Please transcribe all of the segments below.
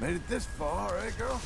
Made it this far, eh, girl?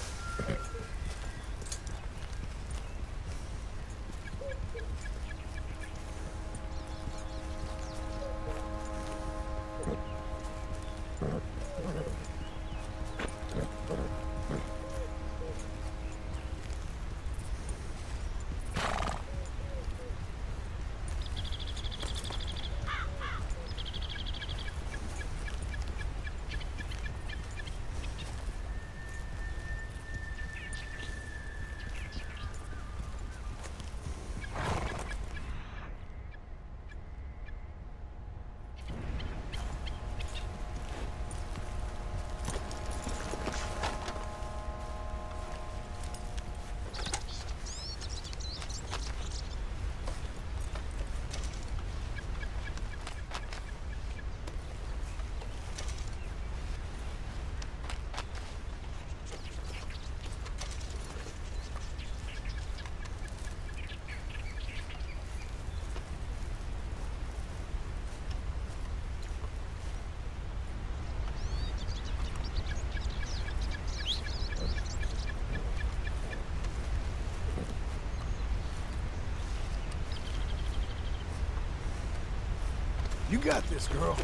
You got this, girl.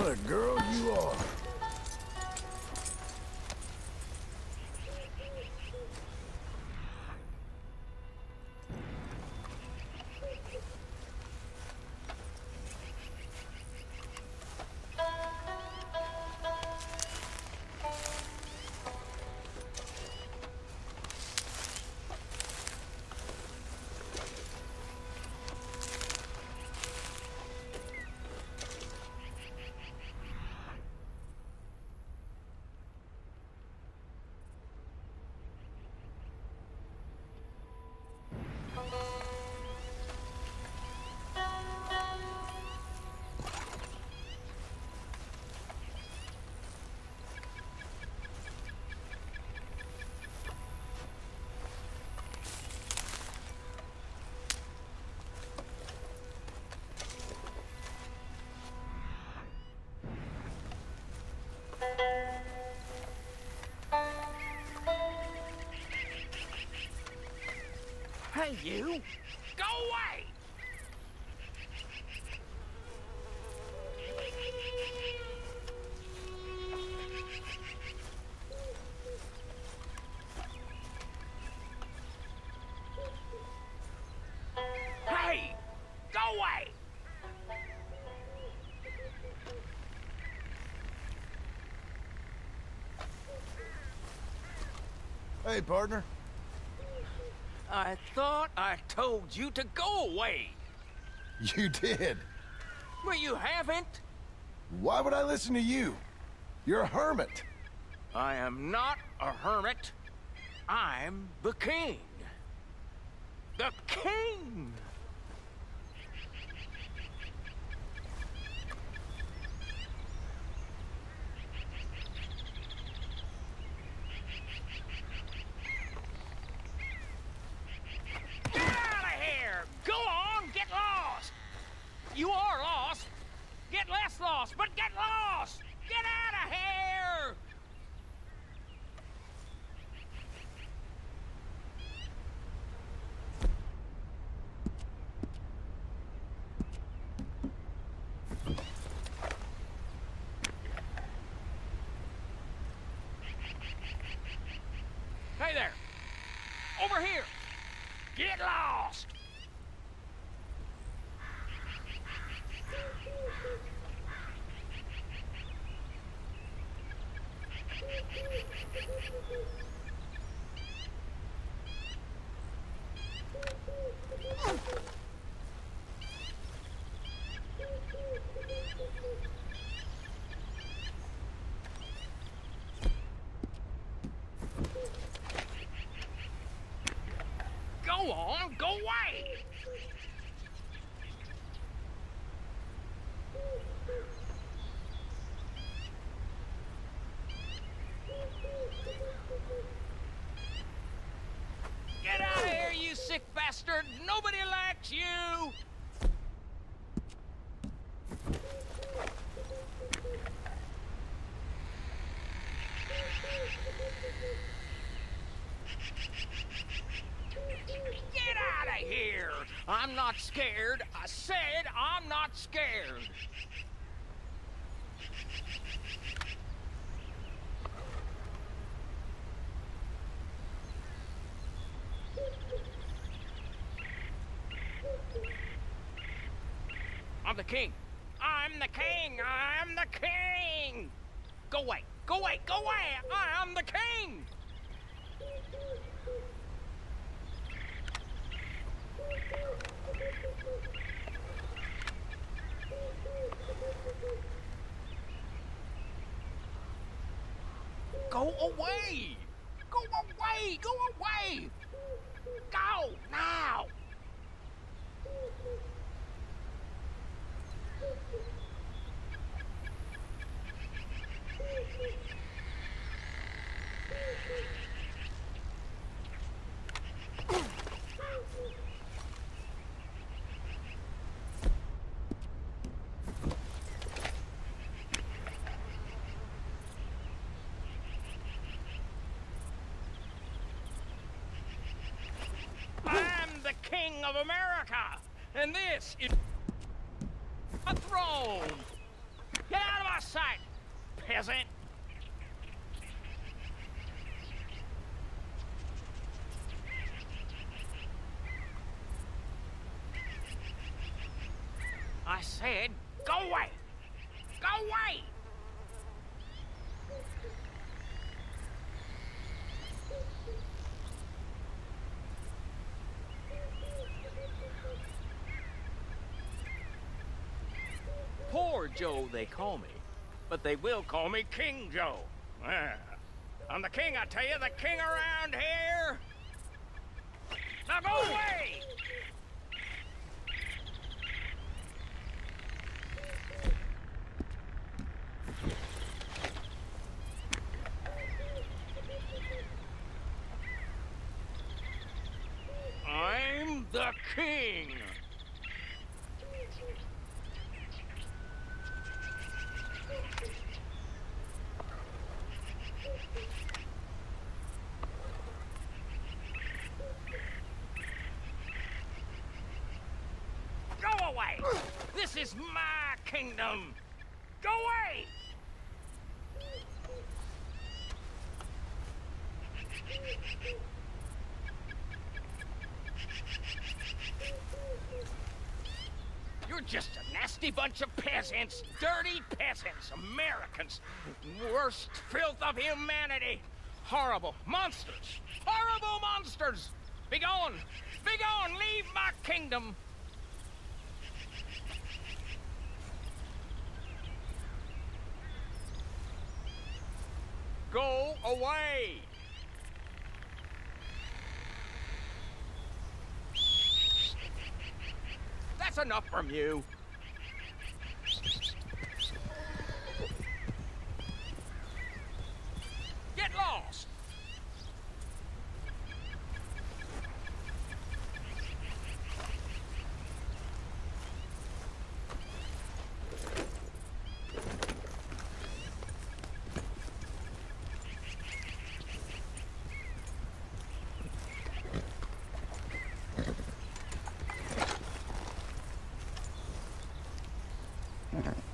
What a girl you are. Hey, you! Go away! Hey! Go away! Hey, partner. I thought I told you to go away. You did. Well, you haven't. Why would I listen to you? You're a hermit. I am not a hermit. I'm the king. The king! lost, but get lost! Get out of here! Hey there! Over here! Get lost! Go on, go away! Get out of here, you sick bastard! Nobody likes you! Get out of here! I'm not scared. I said I'm not scared. I'm the king. I'm the king. I'm the king. Go away. Go away. Go away. I'm the king. Go away! Go away! Go away! Go now! King of America, and this is a throne. Get out of my sight, peasant. I said, go away. Go away. Joe, they call me. But they will call me King Joe. Ah, I'm the king, I tell you, the king around here. Now go away! This is my kingdom! Go away! You're just a nasty bunch of peasants, dirty peasants, Americans, worst filth of humanity, horrible monsters, horrible monsters! Be gone! Be gone! Leave my kingdom! Go away! That's enough from you. All right.